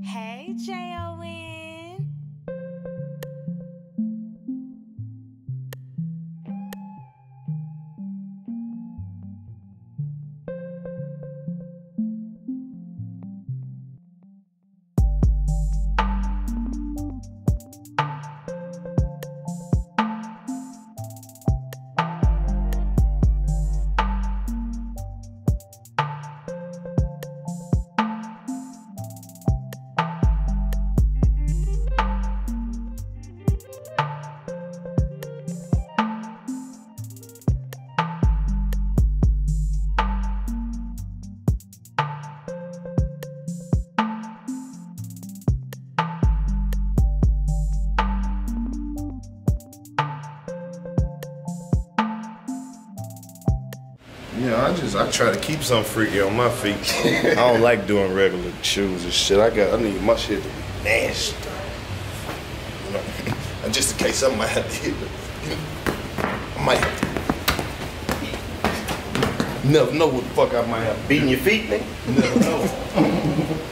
Hey, J-O-N. Yeah, I just I try to keep something freaky on my feet. I don't like doing regular shoes and shit. I got I need my shit to be nasty. You know, and just in case I might have to hit me. I might have to. You never know what the fuck I might have. Beating your feet, nigga? You never know.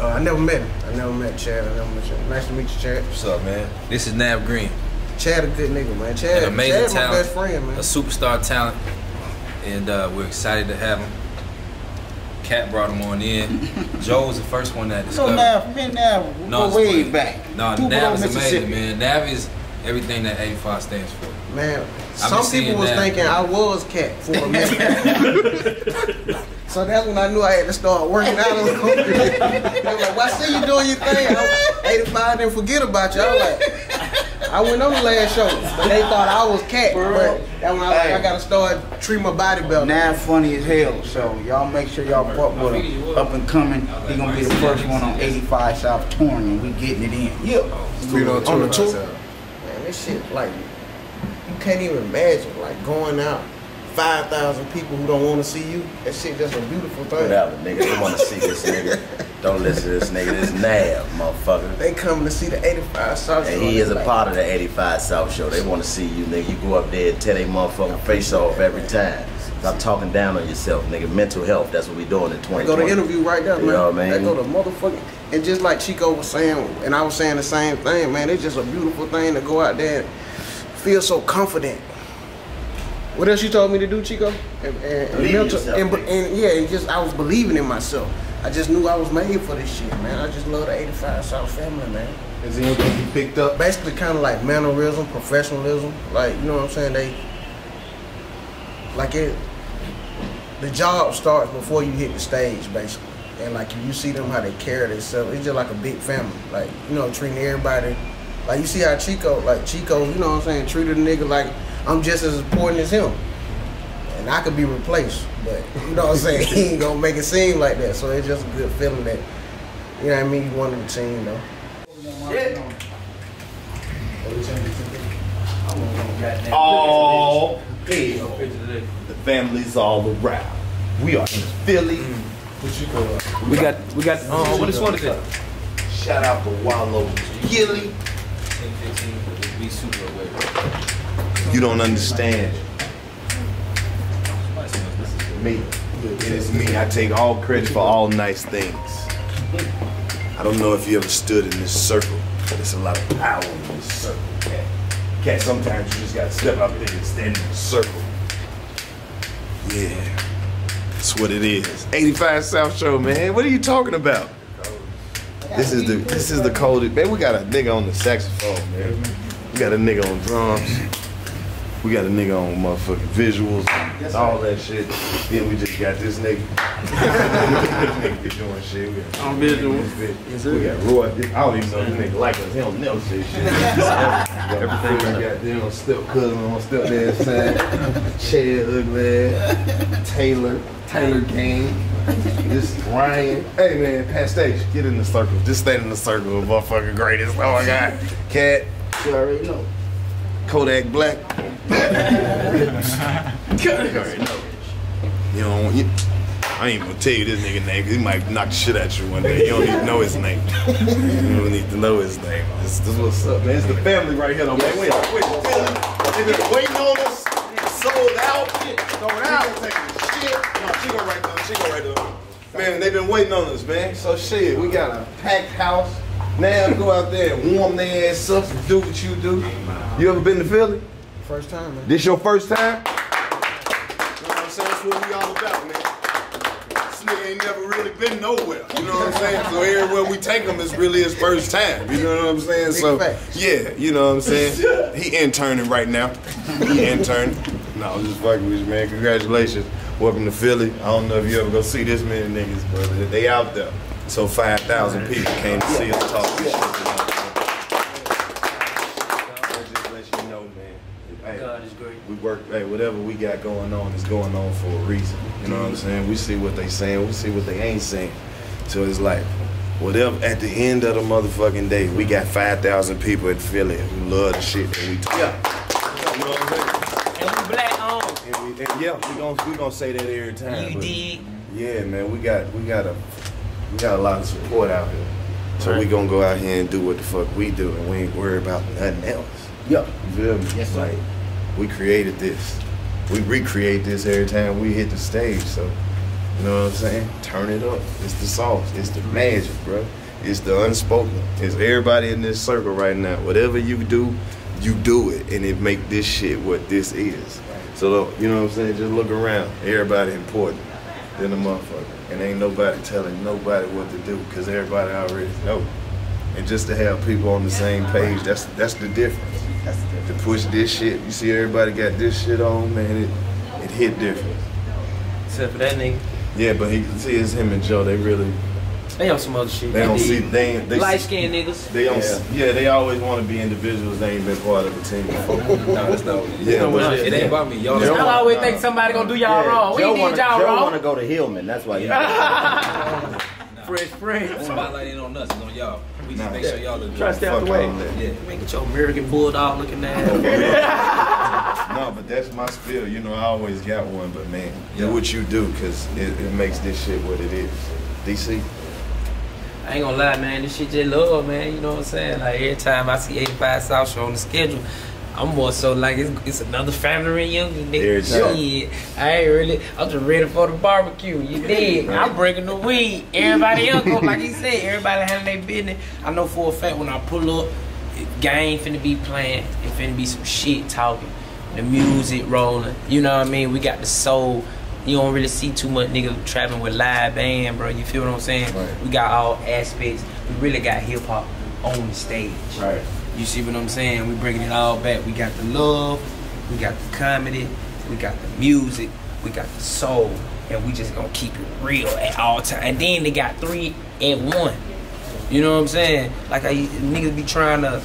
Uh, I never met him. I never met Chad. I never met Chad. Nice to meet you, Chad. What's up, man? This is Nav Green, Chad a good nigga, man. Chad, an amazing Chad my best friend, man. a superstar talent, and uh, we're excited to have him. Cat brought him on in. Joe was the first one that So discovered. now, man, now we No, way great. back. No, Tupelo, Nav is amazing, man. Nav is everything that 85 stands for. Man, been some people was that. thinking I was cat for a minute. so that's when I knew I had to start working out a little bit. They were like, well, I see you doing your thing. I was 85 didn't forget about you. I was like, I went on the last show, but they thought I was cat. But that when I was like, I gotta start treat my body better. Now funny as hell, so y'all make sure y'all fuck with him. Up and coming, he gonna be the first one on 85 South touring, and we getting it in. Yeah. We on the tour. Man, this shit like you can't even imagine like going out. Five thousand people who don't want to see you. That shit just a beautiful thing. Whatever, nigga. They want to see this nigga. Don't listen to this nigga. This Nav, motherfucker. They coming to see the 85 South Show. And he is a Like, part of the 85 South Show. They want to see you, nigga. You go up there and tear their motherfucking face off every time. Stop talking down on yourself, nigga. Mental health. That's what we doing in 2020. Go to interview right now, man. You know what I They mean? go to motherfucking and just like Chico was saying, and I was saying the same thing, man. It's just a beautiful thing to go out there and feel so confident. What else you told me to do, Chico? And, and, and, mental- yourself, and, and yeah, it just I was believing in myself. I just knew I was made for this shit, man. I just love the 85 South family, man. Is there anything you picked up? basically kind of like mannerism, professionalism. Like you know what I'm saying? They like it. The job starts before you hit the stage, basically. And like you see them how they carry themselves. It's just like a big family. Like you know, treating everybody. Like you see how Chico, like Chico, you know what I'm saying, treated a nigga like I'm just as important as him. And I could be replaced, but you know what I'm saying. he ain't gonna make it seem like that. So it's just a good feeling that you know what I mean. You one of the team though. All hell. The family's all around. We are in Philly. What you go We got, we got. Uh, what is one of it? Shout out to Wallow Gilly. Be super aware. You don't understand. Me. It is me. I take all credit for all nice things. I don't know if you ever stood in this circle, but there's a lot of power in this circle, cat. Cat, sometimes you just gotta step up there and stand in the circle. Yeah. That's what it is. 85 South Show, man. What are you talking about? This is the this is the coldest. Man, we got a nigga on the saxophone, man. We got a nigga on drums. We got a nigga on motherfucking visuals, all that shit. Then we just got this nigga. nigga doing shit. We got On visuals. We got Roy. I don't even know this nigga like us. He don't never say shit. Everything we got there on step cousin, on step dad side. Chad Ugly, Taylor, Taylor Gang. This Ryan. Hey man, past stage. Get in the circle. Just stand in the circle of motherfucking greatest. Oh my god. Cat. You already know. Kodak Black. you know. You I ain't gonna tell you this nigga name he might knock shit at you one day. You don't need to know his name. You don't need to know his name. This, this what's up, man. It's the family right here, though, man. Wait, wait, Philly. They been waiting on us. Sold out. It out. Shit. No, she go right there. She go right there. Man, they've been waiting on us, man. So shit, we got a packed house. Now go out there and warm their ass up and do what you do. You ever been to Philly? First time, man. This your first time? You know what I'm saying? That's what we all about, man. This nigga ain't never really been nowhere. You know what I'm saying? So everywhere we take him is really his first time. You know what I'm saying? So yeah, you know what I'm saying? He interning right now. He interning. No, I'm just fucking with you, man. Congratulations. Welcome to Philly. I don't know if you ever go see this many niggas, but they out there. So 5,000 people came to see us talk this shit. tonight. I just let you know, man. Hey, God is great. we work, hey, whatever we got going on is going on for a reason. You know what I'm saying? We see what they saying, we see what they ain't saying. So it's like, whatever, at the end of the motherfucking day, we got 5,000 people in Philly who love the shit that we talk. You know what I'm saying? And we black owned. And we, and yeah, we gonna, we gonna say that every time. You dig? Yeah, man, we got, we got a, we got a lot of support out here. So we gonna go out here and do what the fuck we do, and we ain't worried about nothing else. Yeah. You feel me? Yes, sir. like, we created this. We recreate this every time we hit the stage. So, you know what I'm saying? Turn it up. It's the sauce. It's the magic, bro. It's the unspoken. It's everybody in this circle right now. Whatever you do, you do it, and it make this shit what this is. So, look, you know what I'm saying? Just look around. Everybody important than the motherfucker, and ain't nobody telling nobody what to do because everybody already know. And just to have people on the same page, that's that's the difference That's to push this shit. You see everybody got this shit on, man, it it hit different. Except for that nigga. Yeah, but he see it's him and Joe, they really They on some other shit. they don't see they they Light skinned niggas. they don't yeah. they always want to be individuals, they ain't been part of a team before. No, that's not what it is. Yeah, No, but- it ain't about me. Y'all Joe I wanna- always think somebody gonna do y'all wrong. We Joe did wanna, y'all Joe wrong. wanna go to Hillman. That's why. He Fresh Prince. Spotlight ain't on us, it's on y'all. We just Nah. make sure y'all look Try to good. stay out the Fuck way. all that. Yeah. Man, get your American Bulldog looking ass. Oh, no, but that's my spill. You know, I always got one, but man, Yeah. do what you do because it, it makes this shit what it is. DC. I ain't gonna lie, man. This shit just love, man. You know what I'm saying? Like every time I see 85 South Show on the schedule, I'm more so like it's, it's another family reunion. Nigga. Shit, I ain't really. I'm just ready for the barbecue. You dig? I'm breaking the weed. Everybody else, go, like he said, everybody handling their business. I know for a fact when I pull up, game finna be playing. It finna be some shit talking. The music rolling. You know what I mean? We got the soul. You don't really see too much nigga trapping with live band, bro. You feel what I'm saying? Right. We got all aspects. We really got hip hop on the stage. Right. You see what I'm saying? We bringing it all back. We got the love, we got the comedy, we got the music, we got the soul, and we just gonna keep it real at all time. And then they got three and one. You know what I'm saying? Like I niggas be trying to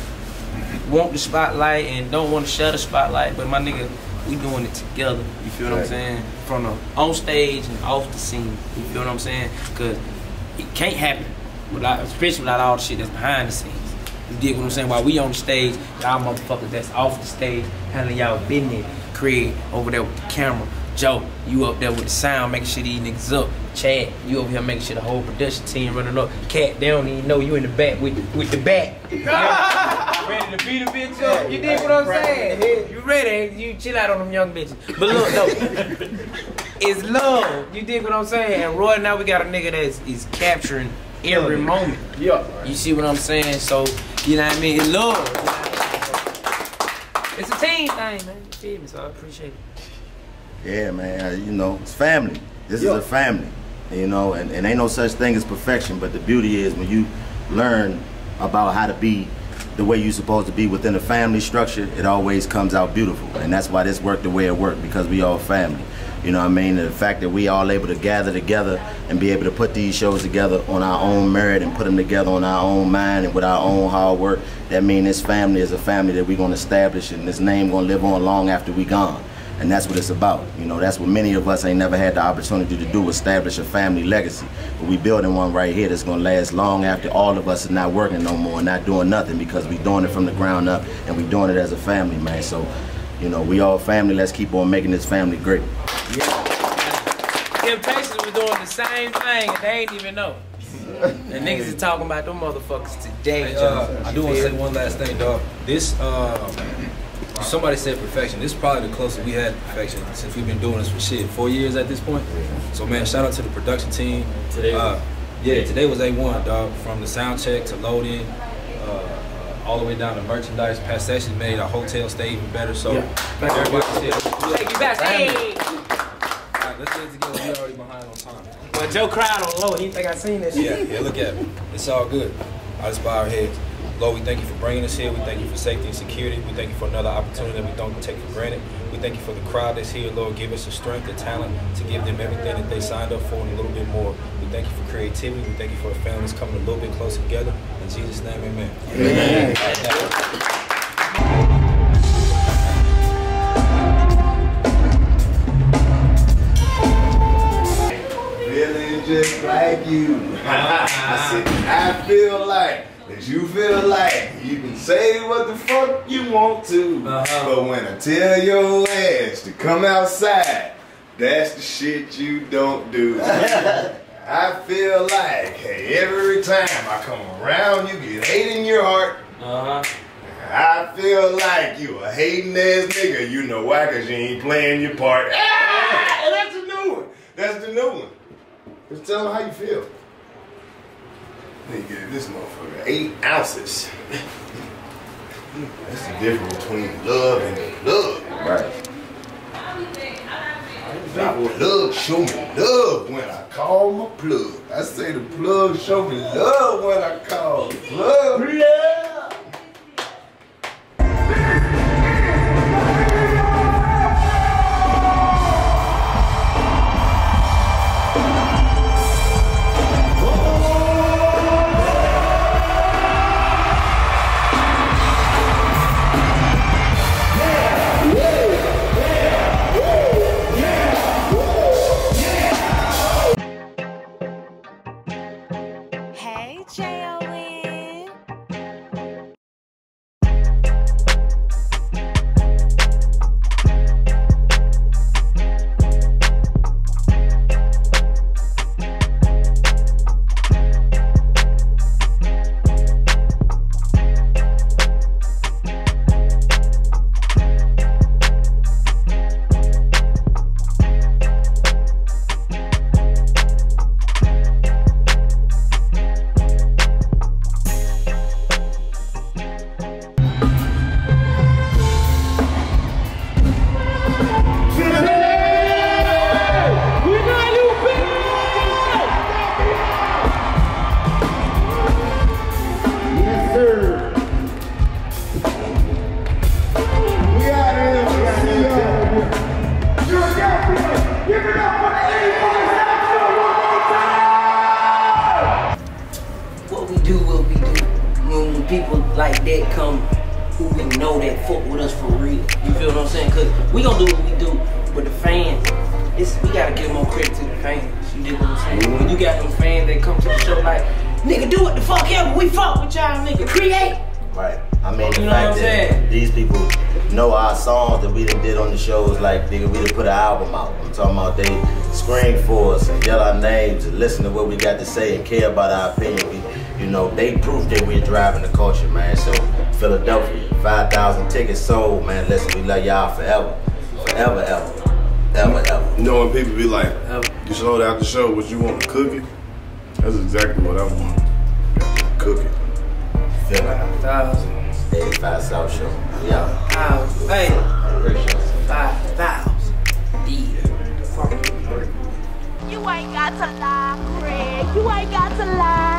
want the spotlight and don't want to share the spotlight, but my nigga, we doing it together. You feel what I'm saying? From the on stage and off the scene. You feel what I'm saying? Cause it can't happen without, especially without all the shit that's behind the scenes. You dig what I'm saying? While we on the stage, y'all motherfuckers that's off the stage handling y'all business. Craig over there with the camera. Joe, you up there with the sound, making sure these niggas up. Chad, you over here making sure the whole production team running up. Cat, they don't even know you in the back with with the back. ready to beat a bitch up. You dig what I'm saying? You ready? You chill out on them young bitches. But look, though, it's love. You dig what I'm saying? And Roy, now we got a nigga that's is capturing every moment. Yeah. You see what I'm saying? So, you know what I mean? It's love. It's a team thing, man. You feel me? So I appreciate it. Yeah, man. You know, it's family. This Yeah. is a family. You know, and, and ain't no such thing as perfection, but the beauty is when you learn about how to be the way you're supposed to be within a family structure, it always comes out beautiful. And that's why this worked the way it worked, because we all family. You know what I mean? The fact that we all able to gather together and be able to put these shows together on our own merit and put them together on our own mind and with our own hard work, that means this family is a family that we're gonna establish and this name gonna live on long after we gone. And that's what it's about. You know, that's what many of us ain't never had the opportunity to do, establish a family legacy. But we building one right here that's gonna last long after all of us is not working no more, not doing nothing because we doing it from the ground up and we doing it as a family, man. So, you know, we all family, let's keep on making this family great. Yeah. Temptations was doing the same thing and they ain't even know. The niggas is talking about them motherfuckers today. Hey, uh, I do want to say one last thing, dog. This uh, somebody said perfection. This is probably the closest we had to perfection since we've been doing this for shit four years at this point. So man, shout out to the production team. Today- uh, yeah, today was A1, dog. From the sound check to loading, uh, uh, all the way down to merchandise. Past session made our hotel stay even better. So Yeah. everybody's here. Take you back. Hey. All right, let's get it together. We already behind on time. Well, Joe cried on low. He think I seen this Yeah, shit. yeah, look at me. It's all good. I just bow our heads. Lord, we thank you for bringing us here. We thank you for safety and security. We thank you for another opportunity that we don't take for granted. We thank you for the crowd that's here, Lord. Give us the strength, the talent to give them everything that they signed up for and a little bit more. We thank you for creativity. We thank you for the families coming a little bit closer together. In Jesus' name, amen. Amen. Feeling just like you. I said, I feel like that you feel like you can say what the fuck you want to. Uh-huh. But when I tell your ass to come outside, that's the shit you don't do. I feel like hey, every time I come around, you get hate in your heart. Uh huh. I feel like you a hating ass nigga. You know why? Cause you ain't playing your part. Ah, that's the new one. That's the new one. Just tell them how you feel. Nigga, this motherfucker eight ounces. That's the difference between love and love. Right. Love show me love when I call my plug. I say the plug show me love when I call the plug. Love. Gonna do what we do, but the fans, it's we gotta give more credit to the fans. You dig what I'm saying? Mm-hmm. When you got them fans that come to the show like, nigga, do what the fuck ever. We fuck with y'all, nigga. Create. Right. I mean, the You know fact what I'm that saying? these people know our songs that we done did on the shows, like nigga, we done put an album out. I'm talking about they scream for us and yell our names and listen to what we got to say and care about our opinion. We, you know, they prove that we're driving the culture, man. So Philadelphia, 5,000 tickets sold, man. Listen, we love y'all forever, forever, ever, ever, ever. You know when people be like, you sold out the show, what you want, a cookie? That's exactly what I want. Cookie. Philly, Thousand, 85 South Show. Yeah. thousand, hey, Great show. five thousand. Yeah. You ain't got to lie, Craig. You ain't got to lie.